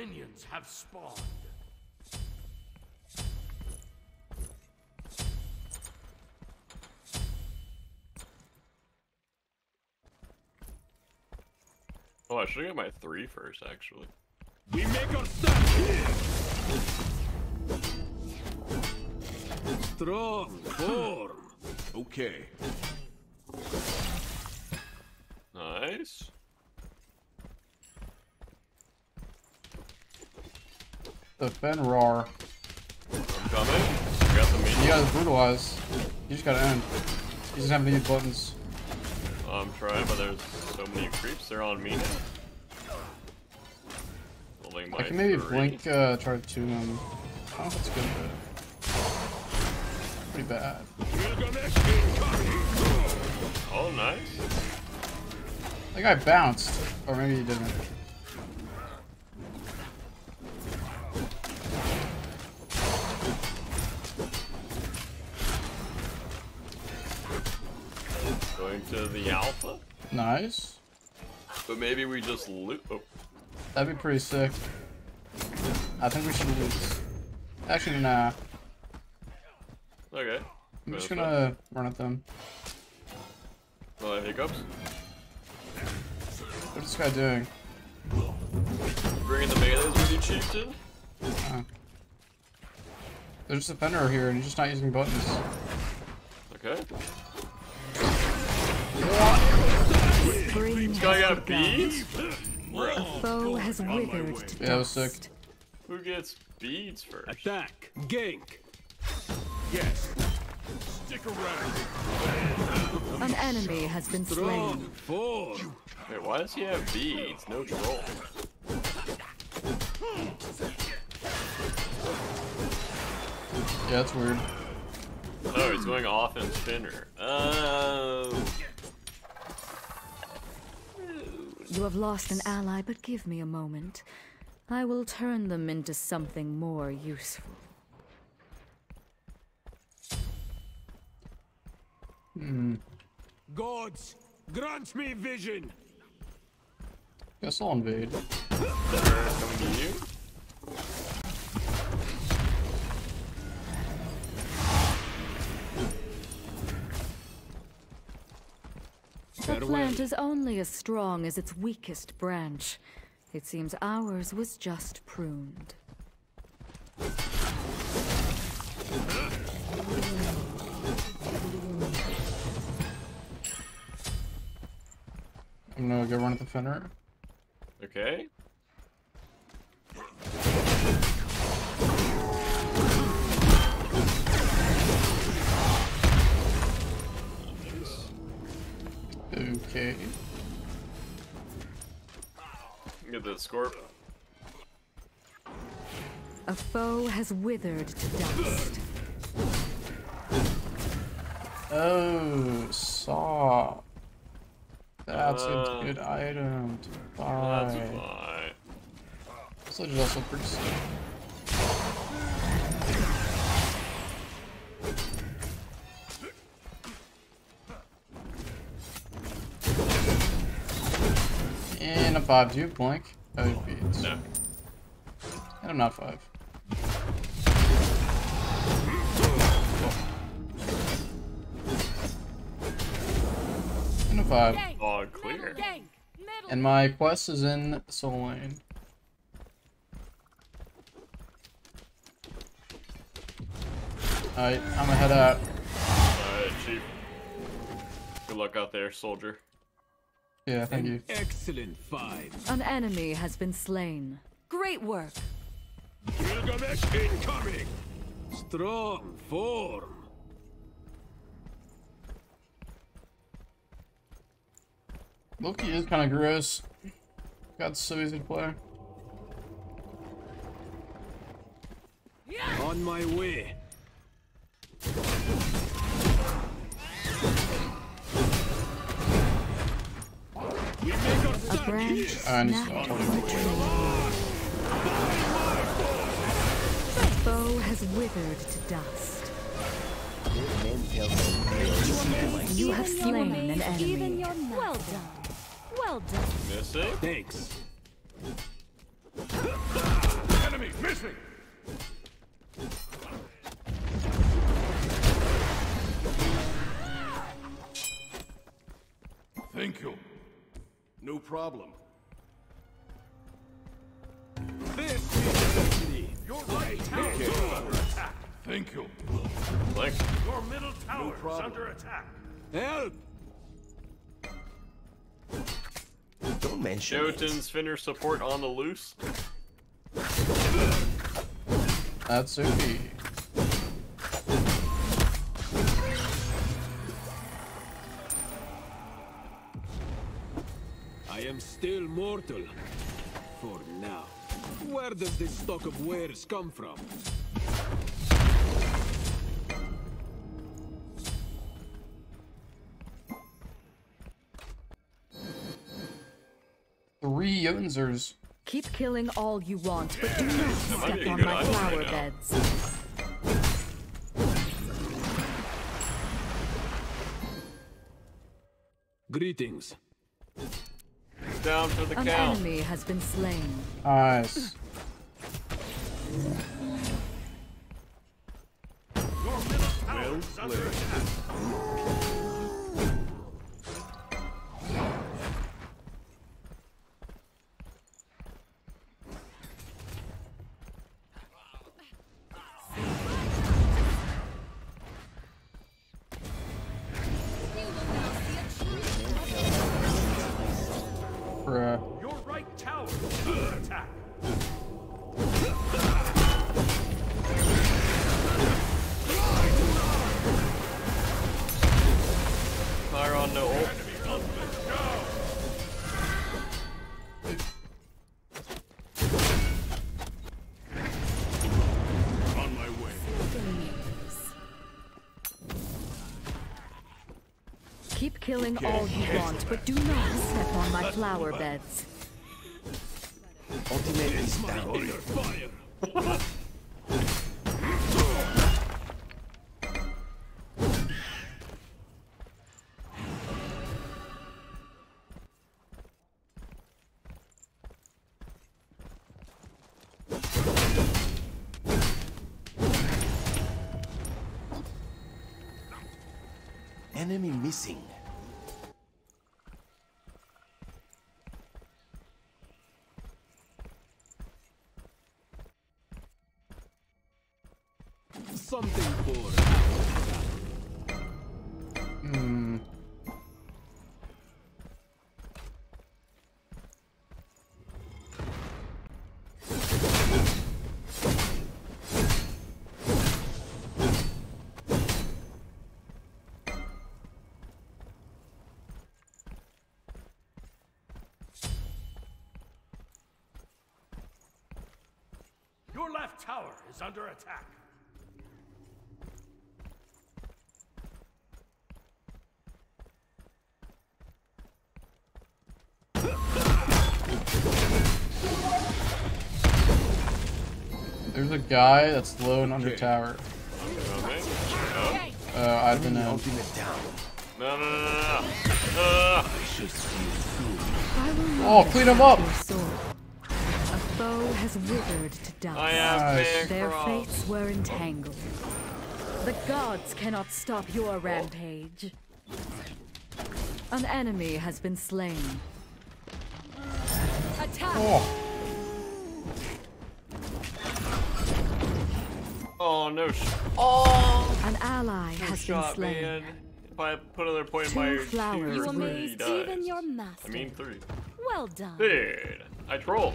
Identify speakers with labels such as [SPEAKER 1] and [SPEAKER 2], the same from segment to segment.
[SPEAKER 1] Minions have spawned.
[SPEAKER 2] Oh, I should get my three first, actually.
[SPEAKER 3] We make our stand here. Strong form.
[SPEAKER 4] Okay.
[SPEAKER 2] Nice.
[SPEAKER 5] Defend roar.
[SPEAKER 2] I'm coming. I got the
[SPEAKER 5] You
[SPEAKER 2] minion.
[SPEAKER 5] gotta brutalize. You just gotta end. You just have to use buttons.
[SPEAKER 2] I'm trying, but there's so many creeps. They're on me now.
[SPEAKER 5] I can maybe
[SPEAKER 2] three.
[SPEAKER 5] blink uh, try to tune them. I don't know if it's good, but pretty bad.
[SPEAKER 2] Oh, nice.
[SPEAKER 5] I think I bounced, or maybe he didn't.
[SPEAKER 2] Going to the alpha,
[SPEAKER 5] Nice.
[SPEAKER 2] but maybe we just loot. Oh,
[SPEAKER 5] That'd be pretty sick. I think we should lose. Actually, nah.
[SPEAKER 2] okay.
[SPEAKER 5] I'm just gonna run at them.
[SPEAKER 2] Well, uh, hiccups.
[SPEAKER 5] What's this guy doing?
[SPEAKER 2] Bringing the melees with you, chieftain.
[SPEAKER 5] Uh, there's a defender here, and he's just not using buttons.
[SPEAKER 2] Okay.
[SPEAKER 6] Spring
[SPEAKER 2] This guy got
[SPEAKER 6] begun.
[SPEAKER 2] beads.
[SPEAKER 6] A foe has withered to
[SPEAKER 5] Yeah, that was sick.
[SPEAKER 6] dust.
[SPEAKER 2] Who gets beads first?
[SPEAKER 3] Attack. Gank. Yes. Stick around.
[SPEAKER 6] An enemy has been
[SPEAKER 3] Strong
[SPEAKER 6] slain.
[SPEAKER 3] form.
[SPEAKER 2] Wait, why does he have beads? No troll.
[SPEAKER 5] Yeah, that's weird.
[SPEAKER 2] Oh, he's going off in spinner. Oh.
[SPEAKER 6] You have lost an ally, but give me a moment. I will turn them into something more useful. Hmm.
[SPEAKER 3] Gods, grant me vision.
[SPEAKER 5] Guess I'll invade.
[SPEAKER 6] Plant is only as strong as its weakest branch. It seems ours was just pruned.
[SPEAKER 5] I'm gonna go run at the defender.
[SPEAKER 2] Okay.
[SPEAKER 5] Okay.
[SPEAKER 2] Get the scorp.
[SPEAKER 6] A foe has withered to dust.
[SPEAKER 5] Oh, saw. That's
[SPEAKER 2] Uh,
[SPEAKER 5] a good item to
[SPEAKER 2] That's
[SPEAKER 5] buy.
[SPEAKER 2] fine.
[SPEAKER 5] This is also pretty sick. Five. Do you blink? Oh, it beats.
[SPEAKER 2] No.
[SPEAKER 5] And I'm not five. And a five.
[SPEAKER 2] Oh, clear.
[SPEAKER 5] And my quest is in Solo Lane. Alright, I'm gonna head out.
[SPEAKER 2] Alright, uh, chief. Good luck out there, soldier.
[SPEAKER 5] Yeah, thank you.
[SPEAKER 3] Excellent fight.
[SPEAKER 6] An enemy has been slain. Great work!
[SPEAKER 3] Gilgamesh incoming. Strong form.
[SPEAKER 5] Loki is kind of gross. God's so easy to play.
[SPEAKER 3] On my way.
[SPEAKER 6] A branch and The bow has withered to dust. You have slain an enemy.
[SPEAKER 7] Well done. Well done.
[SPEAKER 2] Missing?
[SPEAKER 3] Thanks. Enemy missing!
[SPEAKER 1] Thank you problem.
[SPEAKER 3] This is destiny.
[SPEAKER 4] Your right tower is under attack.
[SPEAKER 1] Thank you.
[SPEAKER 2] Thanks.
[SPEAKER 4] Your middle tower is under attack.
[SPEAKER 3] Help!
[SPEAKER 7] Don't mention it.
[SPEAKER 2] Jotun's Fenrir support on the loose.
[SPEAKER 5] That's okay.
[SPEAKER 3] Mortal. For now. Where does this stock of wares come from?
[SPEAKER 5] Three Yonzers.
[SPEAKER 6] Keep killing all you want, but do not step on my flower
[SPEAKER 2] right
[SPEAKER 6] beds.
[SPEAKER 3] Greetings.
[SPEAKER 2] Down for the
[SPEAKER 6] An
[SPEAKER 2] count.
[SPEAKER 6] enemy has been slain.
[SPEAKER 5] Nice.
[SPEAKER 4] Your middle
[SPEAKER 6] Killing all you want, but do not step on my flower beds.
[SPEAKER 7] Ultimate is down. Enemy missing.
[SPEAKER 4] Your left tower is under attack.
[SPEAKER 5] There's a guy that's low and under tower.
[SPEAKER 2] Okay. No.
[SPEAKER 5] Uh, I've been in.
[SPEAKER 7] Ultimate down.
[SPEAKER 2] No, no, no, no, no. Uh,
[SPEAKER 5] Oh, clean him
[SPEAKER 6] attack
[SPEAKER 5] up.
[SPEAKER 6] Your sword. A foe has withered to dust.
[SPEAKER 2] I have
[SPEAKER 6] Their
[SPEAKER 2] cross.
[SPEAKER 6] fates were entangled. The gods cannot stop your rampage. An enemy has been slain. Attack!
[SPEAKER 5] Oh,
[SPEAKER 2] Oh no! Sh oh,
[SPEAKER 6] An ally
[SPEAKER 2] no
[SPEAKER 6] has
[SPEAKER 2] shot,
[SPEAKER 6] been slain.
[SPEAKER 2] man. If I put another point in my
[SPEAKER 6] flowers
[SPEAKER 2] tier
[SPEAKER 6] You
[SPEAKER 2] three,
[SPEAKER 6] amazed
[SPEAKER 2] dies.
[SPEAKER 8] even your
[SPEAKER 2] I mean three.
[SPEAKER 8] Well done.
[SPEAKER 2] Dude, I troll.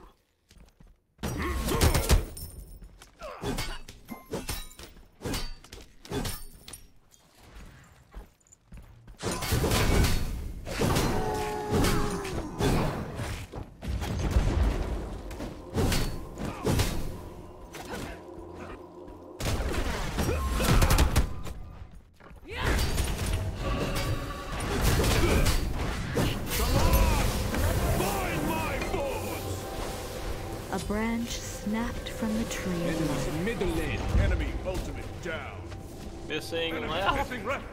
[SPEAKER 6] branch snapped from the tree of.
[SPEAKER 3] Enemy's middle lane.
[SPEAKER 1] Enemy ultimate down.
[SPEAKER 2] Missing
[SPEAKER 4] Enemy
[SPEAKER 2] left.
[SPEAKER 4] missing left.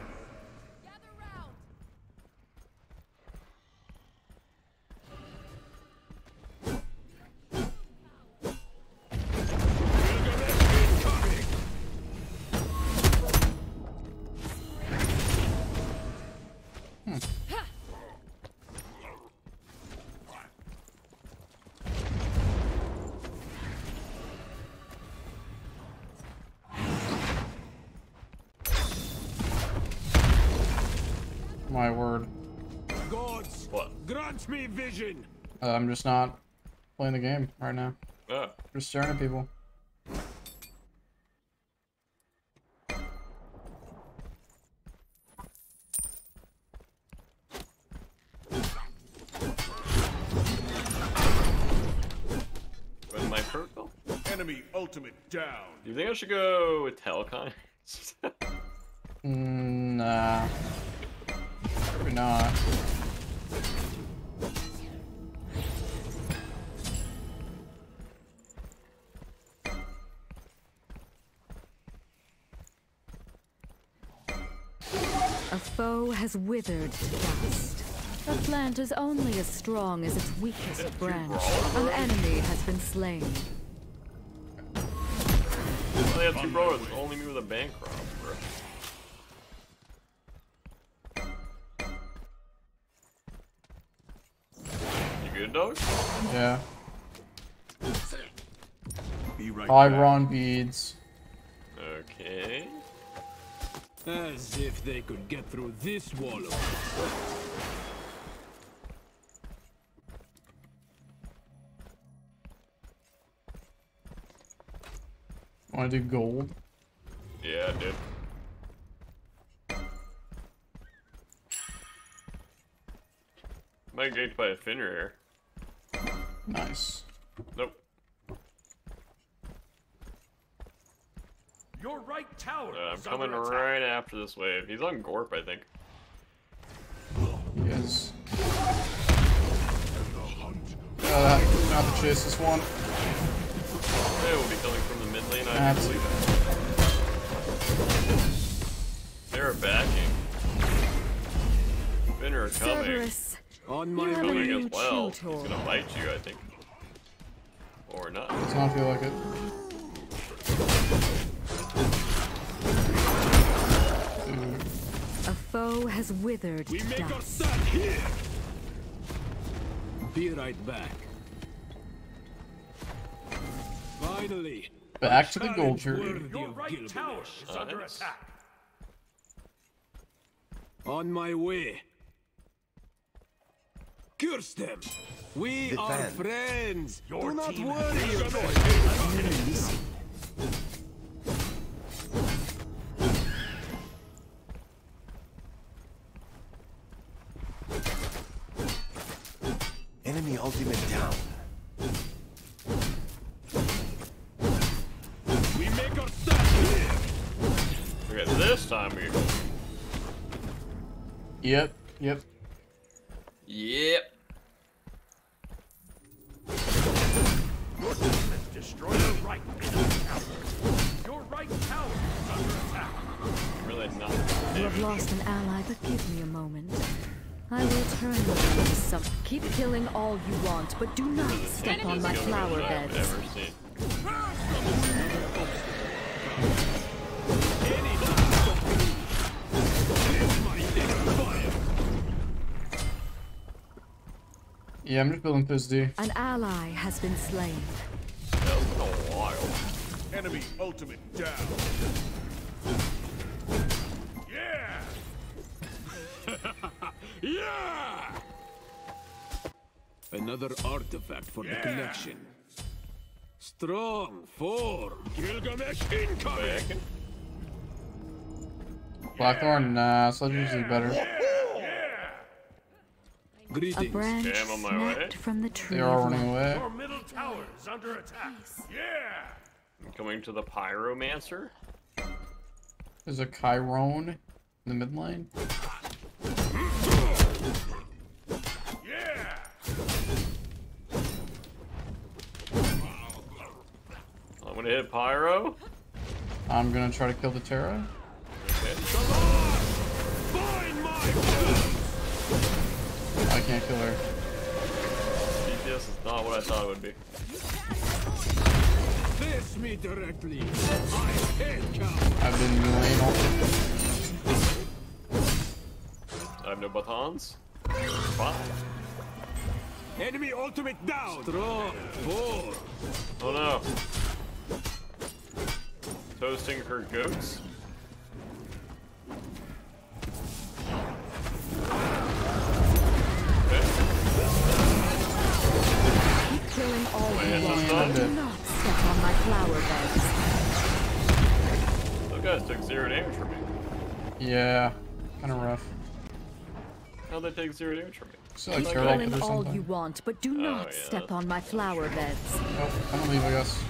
[SPEAKER 3] Me.
[SPEAKER 5] Uh, I'm just not playing the game right now. Just staring at people.
[SPEAKER 2] With my purple?
[SPEAKER 4] Enemy ultimate down.
[SPEAKER 2] Do you think I should go with Telcon?
[SPEAKER 5] Mm, nah. Probably not.
[SPEAKER 6] Has withered to dust. A plant is only as strong as its weakest branch. An enemy has been slain.
[SPEAKER 2] They have two brawlers. Only me with a bank bankrupt, bro. You good, dog?
[SPEAKER 5] Yeah.
[SPEAKER 4] Be right
[SPEAKER 5] High
[SPEAKER 4] back.
[SPEAKER 5] beads.
[SPEAKER 3] As if they could get through this wall of
[SPEAKER 5] Wanna do gold?
[SPEAKER 2] Yeah, dude. Might get by a Fenrir here.
[SPEAKER 5] Nice.
[SPEAKER 2] Nope.
[SPEAKER 4] Uh, Your right tower
[SPEAKER 2] Uh, I'm coming right after this wave. He's on Gorp, I think.
[SPEAKER 5] Yes. Uh, gonna have to chase this one.
[SPEAKER 2] Hey, we'll be coming from the mid lane, I
[SPEAKER 5] That's-
[SPEAKER 2] believe it. They're backing. Fenrir coming.
[SPEAKER 6] Cerberus,
[SPEAKER 3] on
[SPEAKER 6] You
[SPEAKER 3] my
[SPEAKER 6] have.
[SPEAKER 2] Coming as well.
[SPEAKER 6] tutor.
[SPEAKER 2] He's gonna bite you, I think. Or not.
[SPEAKER 5] Does not feel like it.
[SPEAKER 6] Foe has withered
[SPEAKER 3] We
[SPEAKER 6] to
[SPEAKER 3] make our
[SPEAKER 6] dust.
[SPEAKER 3] stand here. Be right back. Finally.
[SPEAKER 5] Back to the gold
[SPEAKER 3] challenge
[SPEAKER 5] tree.
[SPEAKER 4] Your right tower
[SPEAKER 3] Gilgamesh.
[SPEAKER 4] is under attack.
[SPEAKER 3] On my way. Curse them. We are friends.
[SPEAKER 4] Your
[SPEAKER 3] Do not worry
[SPEAKER 4] has
[SPEAKER 5] Yep, yep.
[SPEAKER 2] Yep.
[SPEAKER 4] Your team has destroyed your right tower. Your right tower is under attack.
[SPEAKER 2] Really not.
[SPEAKER 6] You have lost an ally, but give me a moment. I will turn you into some. Keep killing all you want, but do not step on my flower
[SPEAKER 2] I've
[SPEAKER 6] beds.
[SPEAKER 5] Yeah, I'm just building this dude.
[SPEAKER 6] An ally has been slain.
[SPEAKER 2] Yeah, it's a while.
[SPEAKER 4] Enemy ultimate down. Yeah!
[SPEAKER 3] Yeah! Another artifact for the
[SPEAKER 4] Yeah.
[SPEAKER 3] collection. Strong form. Gilgamesh incoming.
[SPEAKER 2] Backing.
[SPEAKER 5] Blackthorn, nah, Sledger's is better.
[SPEAKER 6] A branch
[SPEAKER 2] Damn, on my way.
[SPEAKER 6] snapped from the tree.
[SPEAKER 5] They are
[SPEAKER 6] of
[SPEAKER 5] running away.
[SPEAKER 4] Your middle tower is under attack. Yeah!
[SPEAKER 2] I'm coming to the Pyromancer.
[SPEAKER 5] There's a Chiron in the mid lane.
[SPEAKER 4] Yeah!
[SPEAKER 2] I'm gonna hit Pyro.
[SPEAKER 5] I'm gonna try to kill the Terra. Can't kill her.
[SPEAKER 2] DPS is not what I thought it would be.
[SPEAKER 3] Face me directly. I hate cowards.
[SPEAKER 5] I've been meleeing all.
[SPEAKER 2] I have no batons. Five.
[SPEAKER 3] Enemy ultimate down. Strong. Four.
[SPEAKER 2] Oh no. Toasting her goats. Wait,
[SPEAKER 6] you
[SPEAKER 2] is this
[SPEAKER 6] want.
[SPEAKER 2] done?
[SPEAKER 6] Do not step on my flower beds.
[SPEAKER 2] Those guys took zero damage from me.
[SPEAKER 5] Yeah, kind of rough.
[SPEAKER 2] How'd they take zero damage from me?
[SPEAKER 5] So like
[SPEAKER 2] Keep
[SPEAKER 5] Carol uh,
[SPEAKER 6] Killing
[SPEAKER 5] or
[SPEAKER 6] all you want, but do
[SPEAKER 2] Oh,
[SPEAKER 6] not
[SPEAKER 2] yeah,
[SPEAKER 6] step on my flower beds.
[SPEAKER 5] Oh, I'm gonna leave, I guess.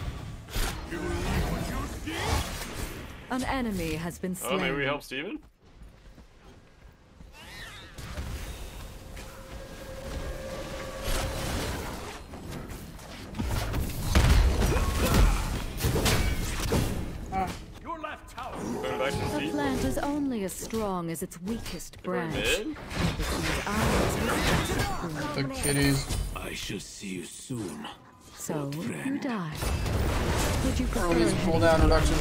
[SPEAKER 6] An enemy has been slain.
[SPEAKER 2] Oh, maybe we help Steven?
[SPEAKER 6] A plant is only as strong as its weakest branch.
[SPEAKER 2] mid?
[SPEAKER 6] Whose eyes will
[SPEAKER 5] The kitties.
[SPEAKER 3] I shall see you soon.
[SPEAKER 6] So you die. Would you
[SPEAKER 5] Oh, he's
[SPEAKER 6] prefer
[SPEAKER 5] cooldown reduction.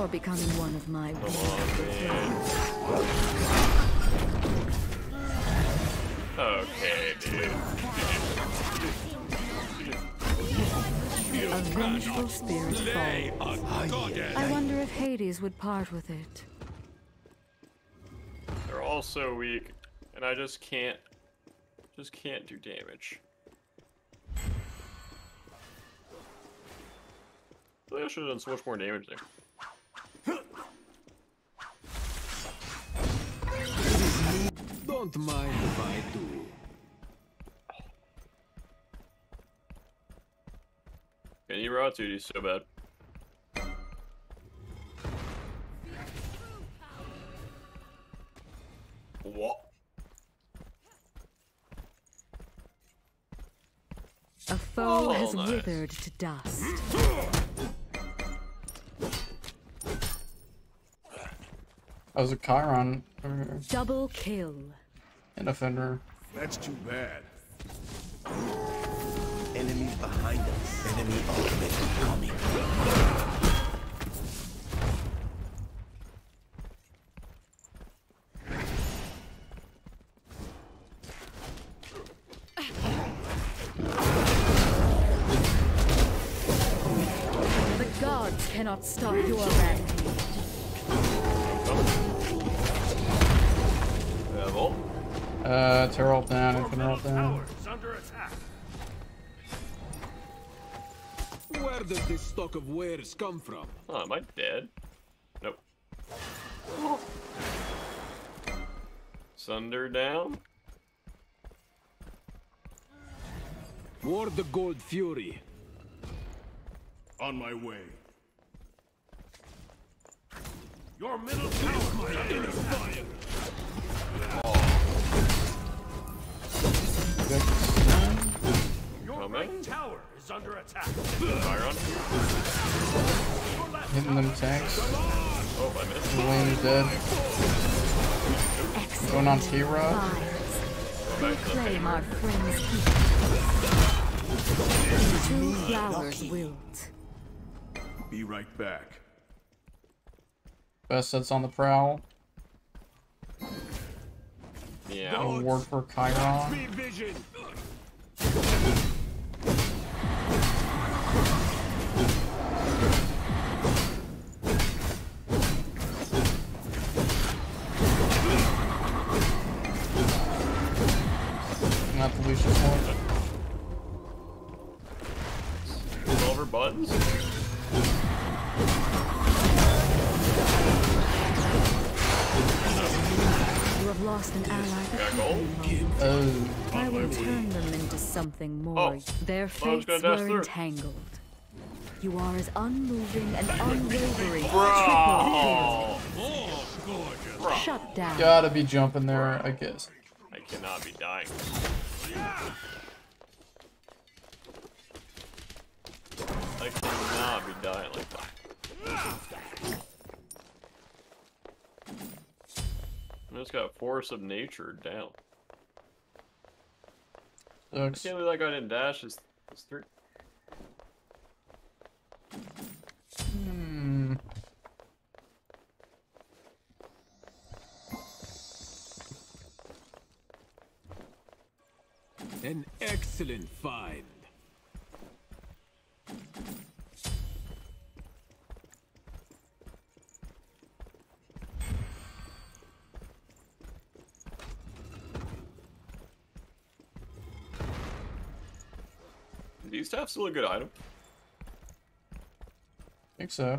[SPEAKER 6] or becoming one of my
[SPEAKER 2] Come on, man. Okay, dude.
[SPEAKER 6] A vengeful spirit falls. I wonder if Hades would part with it.
[SPEAKER 2] They're all so weak, and I just can't, just can't do damage. I think I should have done so much more damage there.
[SPEAKER 3] Don't mind if I do.
[SPEAKER 2] And Iratudi's so bad. What?
[SPEAKER 6] A foe
[SPEAKER 2] Oh,
[SPEAKER 6] has
[SPEAKER 2] nice.
[SPEAKER 6] withered to dust.
[SPEAKER 5] That was a Chiron
[SPEAKER 6] Double kill.
[SPEAKER 5] and Offender.
[SPEAKER 3] That's too bad.
[SPEAKER 7] Enemies behind us. Enemy ultimate coming.
[SPEAKER 6] Cannot stop your rampage.
[SPEAKER 2] Devil.
[SPEAKER 5] Uh, Terrell down,
[SPEAKER 4] Your
[SPEAKER 5] Infinite ult down.
[SPEAKER 4] under attack.
[SPEAKER 3] Where does this stock of wares come from?
[SPEAKER 2] Oh, am I dead? Nope. Sunder down.
[SPEAKER 3] Ward the Gold Fury.
[SPEAKER 1] On my way.
[SPEAKER 4] Your middle tower is under attack. Your
[SPEAKER 2] Coming.
[SPEAKER 4] tower is under attack.
[SPEAKER 2] Chiron.
[SPEAKER 4] Your left
[SPEAKER 5] Hitting them tanks.
[SPEAKER 2] Oh, I missed.
[SPEAKER 5] Lane dead. Going on T-Rod.
[SPEAKER 6] Fires.
[SPEAKER 2] Go back to the
[SPEAKER 6] Claim our friends' keep. Two flowers wilt.
[SPEAKER 1] Be right back.
[SPEAKER 5] Best sets on the prowl.
[SPEAKER 2] Yeah.
[SPEAKER 5] Award for Chiron. Not the Lucius one.
[SPEAKER 2] Silver buttons?
[SPEAKER 6] You have lost an ally. but
[SPEAKER 5] Oh,
[SPEAKER 6] I will turn them into something more.
[SPEAKER 2] Oh.
[SPEAKER 6] Their fates
[SPEAKER 2] gonna
[SPEAKER 6] were
[SPEAKER 2] through.
[SPEAKER 6] entangled. You are as unmoving and unwavering.
[SPEAKER 2] Bro!
[SPEAKER 6] Triple kill. Shut down.
[SPEAKER 5] gotta be jumping there, I guess.
[SPEAKER 2] I cannot be dying. I cannot be dying like that. I just got force of nature down. I
[SPEAKER 5] Sucks.
[SPEAKER 2] can't believe that guy didn't dash. His, his three.
[SPEAKER 5] Hmm.
[SPEAKER 3] An excellent find.
[SPEAKER 2] These staffs still a good item. I
[SPEAKER 5] think so.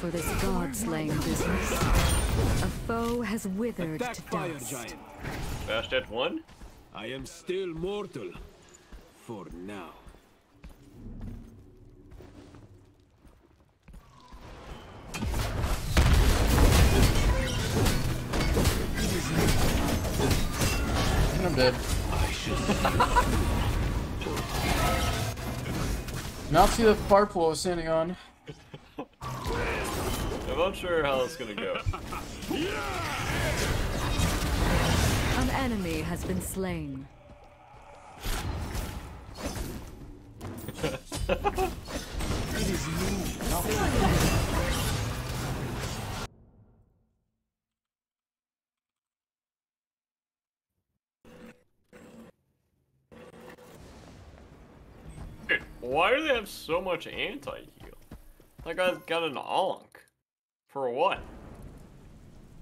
[SPEAKER 6] for this god-slaying business. A foe has withered
[SPEAKER 3] Attack
[SPEAKER 6] to
[SPEAKER 3] fire
[SPEAKER 6] dust.
[SPEAKER 3] giant.
[SPEAKER 2] Bastet one?
[SPEAKER 3] I am still mortal. For now.
[SPEAKER 5] And I'm dead. Now see the fire pool I was standing on.
[SPEAKER 2] I'm not sure how it's gonna go.
[SPEAKER 6] An enemy has been slain.
[SPEAKER 2] Dude, why do they have so much anti-heal? That guy's got an Ankh. For what?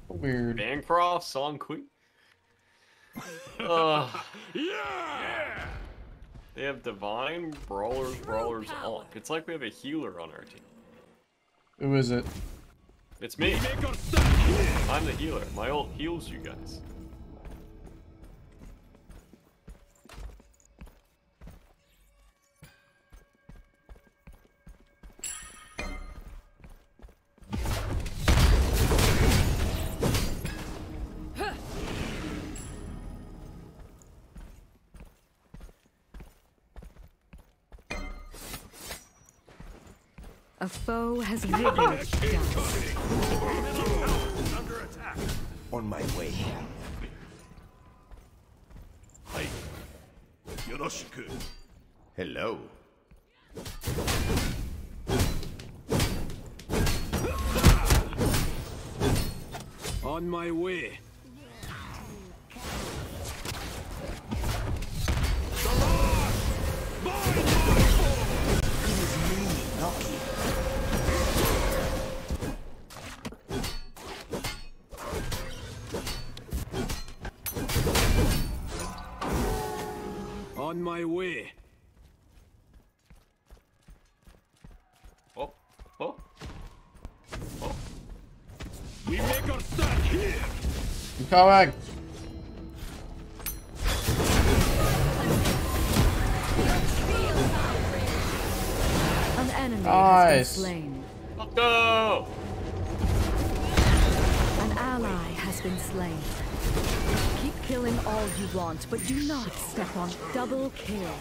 [SPEAKER 5] Weird.
[SPEAKER 2] Bancroft, Song Queen? Uh,
[SPEAKER 4] Yeah!
[SPEAKER 2] they have Divine, Brawlers, Brawlers, Ankh. It's like we have a healer on our team.
[SPEAKER 5] Who is it?
[SPEAKER 2] It's me.
[SPEAKER 3] Make our start here.
[SPEAKER 2] I'm the healer. My ult heals you guys.
[SPEAKER 6] Has withered to.
[SPEAKER 4] Under attack.
[SPEAKER 7] On my way.
[SPEAKER 1] Hi. Yoroshiku.
[SPEAKER 7] Hello.
[SPEAKER 3] On my way.
[SPEAKER 5] I'm coming!
[SPEAKER 6] An enemy
[SPEAKER 5] Nice.
[SPEAKER 6] has been slain.
[SPEAKER 2] let's go!
[SPEAKER 6] An ally has been slain. Keep killing all you want, but do not step on double kill.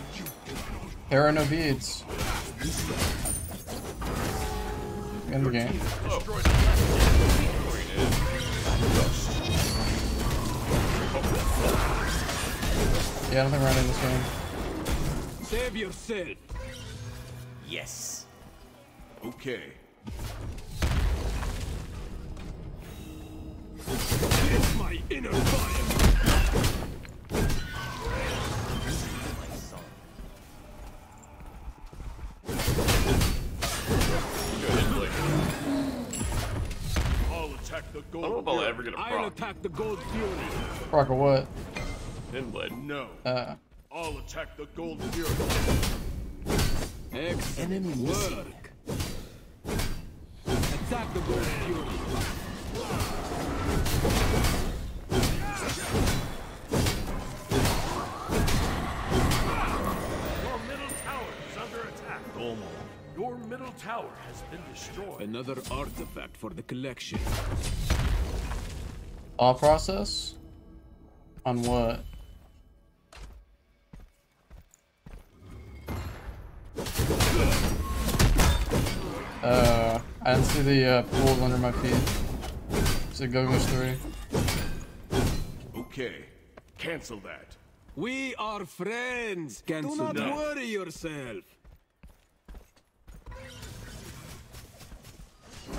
[SPEAKER 5] Hera no beads. In the game. Yeah, I don't think we're ending this game.
[SPEAKER 3] Save yourself.
[SPEAKER 7] Yes.
[SPEAKER 1] Okay.
[SPEAKER 3] It's my inner fire. I'll attack the Gold Fury.
[SPEAKER 5] Rock or what?
[SPEAKER 2] Inblade.
[SPEAKER 1] No.
[SPEAKER 5] Uh,
[SPEAKER 1] I'll attack the Gold Fury.
[SPEAKER 3] Excellent
[SPEAKER 7] Enemy missing.
[SPEAKER 3] work. Attack the Gold Fury.
[SPEAKER 4] Your middle tower is under attack. Your middle tower has been destroyed.
[SPEAKER 3] Another artifact for the collection.
[SPEAKER 5] Thought process? On what? Uh, I didn't see the uh, pools under my feet. Is it Go-Go's 3?
[SPEAKER 1] Okay. Cancel that.
[SPEAKER 3] We are friends.
[SPEAKER 1] Cancel
[SPEAKER 3] Do not
[SPEAKER 1] that.
[SPEAKER 3] worry yourself.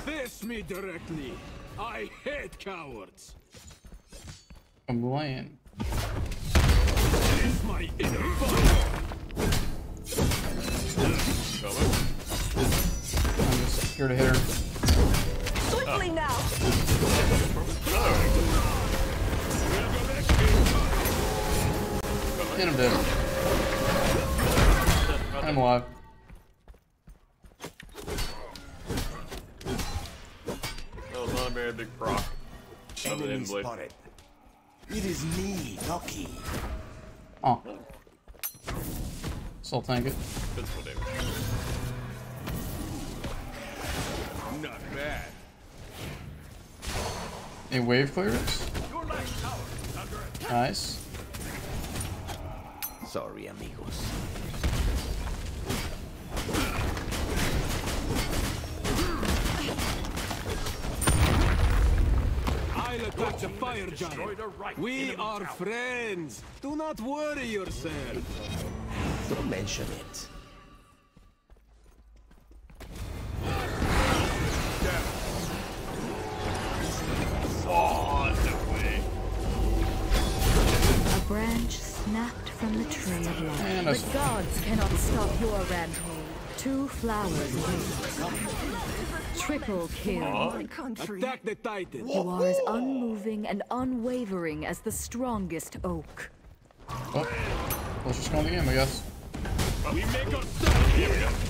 [SPEAKER 3] Face me directly. I hate cowards.
[SPEAKER 5] I'm laying.
[SPEAKER 3] It's my inner fire.
[SPEAKER 2] Coming.
[SPEAKER 5] I'm just here to hit her.
[SPEAKER 8] Swiftly now!
[SPEAKER 5] And I'm dead. And I'm alive.
[SPEAKER 2] That was not a very big proc. Of the
[SPEAKER 7] Enemy
[SPEAKER 2] Inblade.
[SPEAKER 7] spotted. It is me, Loki.
[SPEAKER 5] Oh. Still tank it.
[SPEAKER 2] Physical damage.
[SPEAKER 1] Not bad.
[SPEAKER 5] Any wave clearance?
[SPEAKER 4] Your left tower is under attack.
[SPEAKER 5] Nice.
[SPEAKER 7] Sorry, amigos.
[SPEAKER 3] I'll attack the fire giant.
[SPEAKER 4] right
[SPEAKER 3] We are friends. Do not worry yourself.
[SPEAKER 7] Don't mention it.
[SPEAKER 6] Flowers. Triple kill.
[SPEAKER 3] Attack the titan.
[SPEAKER 6] You are as unmoving and unwavering as the strongest oak.
[SPEAKER 5] Oh. Let's just go in the game, I guess.
[SPEAKER 3] We make our stand
[SPEAKER 2] Here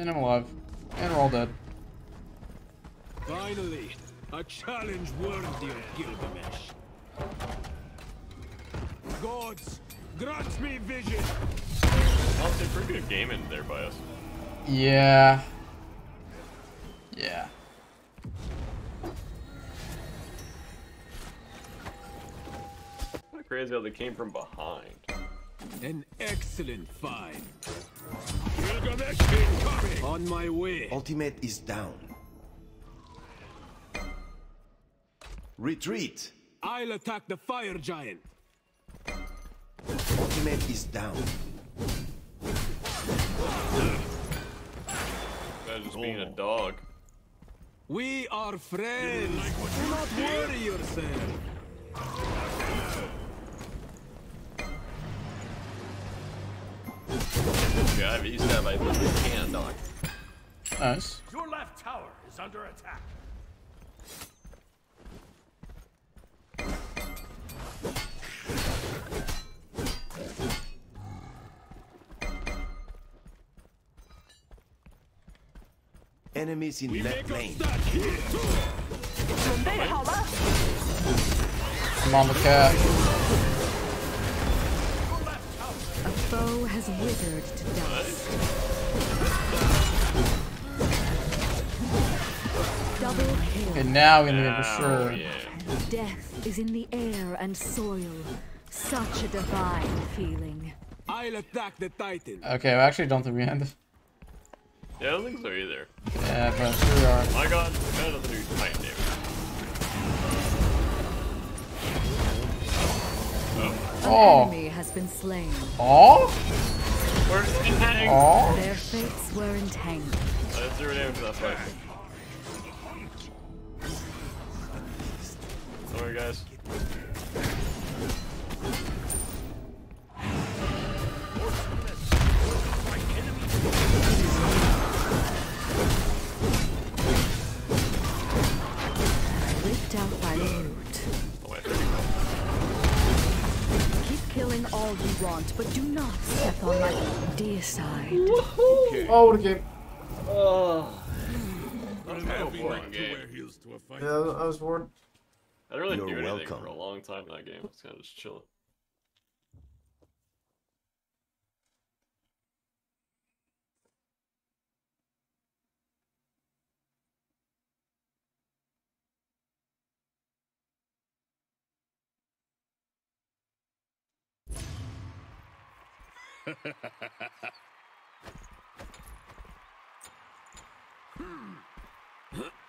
[SPEAKER 5] And I'm alive. And we're all dead.
[SPEAKER 3] Finally, a challenge worthy of Gilgamesh. Gods, grant me vision.
[SPEAKER 2] Honestly, pretty good game in there by us.
[SPEAKER 5] Yeah. Yeah.
[SPEAKER 2] Crazy how they came from behind.
[SPEAKER 3] An excellent find. Gilgamesh incoming. On my way.
[SPEAKER 7] Ultimate is down. Retreat.
[SPEAKER 3] I'll attack the fire giant.
[SPEAKER 7] Ultimate is down.
[SPEAKER 2] That's just being a oh. dog.
[SPEAKER 3] We are friends. Do not worry yourself.
[SPEAKER 2] Yeah, I've used that, I little hand on
[SPEAKER 5] Nice.
[SPEAKER 4] Your left tower is under attack.
[SPEAKER 7] Enemies in
[SPEAKER 3] we
[SPEAKER 7] left lane.
[SPEAKER 5] Come on, the cat.
[SPEAKER 6] A foe has withered to dust. Double kill.
[SPEAKER 5] Okay, now we need it for sure.
[SPEAKER 2] yeah.
[SPEAKER 6] Death is in the air and soil. Such a divine feeling.
[SPEAKER 3] I'll attack the titan.
[SPEAKER 5] Okay, I actually don't think we ended.
[SPEAKER 2] Yeah, I don't think so either.
[SPEAKER 5] Yeah, but here we are.
[SPEAKER 2] My god, kind of the new Titan damage.
[SPEAKER 6] An
[SPEAKER 5] Oh.
[SPEAKER 6] enemy has been slain.
[SPEAKER 5] Oh?
[SPEAKER 2] Where's the hang?
[SPEAKER 5] Oh?
[SPEAKER 6] Their fates were entangled.
[SPEAKER 2] That's zero damage to that fight. Sorry, guys.
[SPEAKER 6] Ripped out by the root. Keep killing all you want, but do not step on my dear side.
[SPEAKER 5] Oh, what a game.
[SPEAKER 1] I'm
[SPEAKER 2] happy
[SPEAKER 1] happy
[SPEAKER 2] not
[SPEAKER 1] not
[SPEAKER 2] to
[SPEAKER 1] to
[SPEAKER 2] wear
[SPEAKER 1] wear to a fight.
[SPEAKER 5] Yeah, I was bored.
[SPEAKER 2] I didn't really
[SPEAKER 7] You're
[SPEAKER 2] do anything
[SPEAKER 7] welcome.
[SPEAKER 2] for a long time in that game. It's kind of just chilling. hmm.